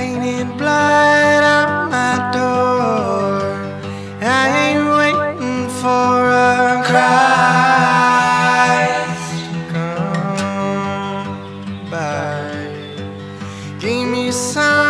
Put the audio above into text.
painted blood on my door. I ain't waiting for a Christ come by. Give me some.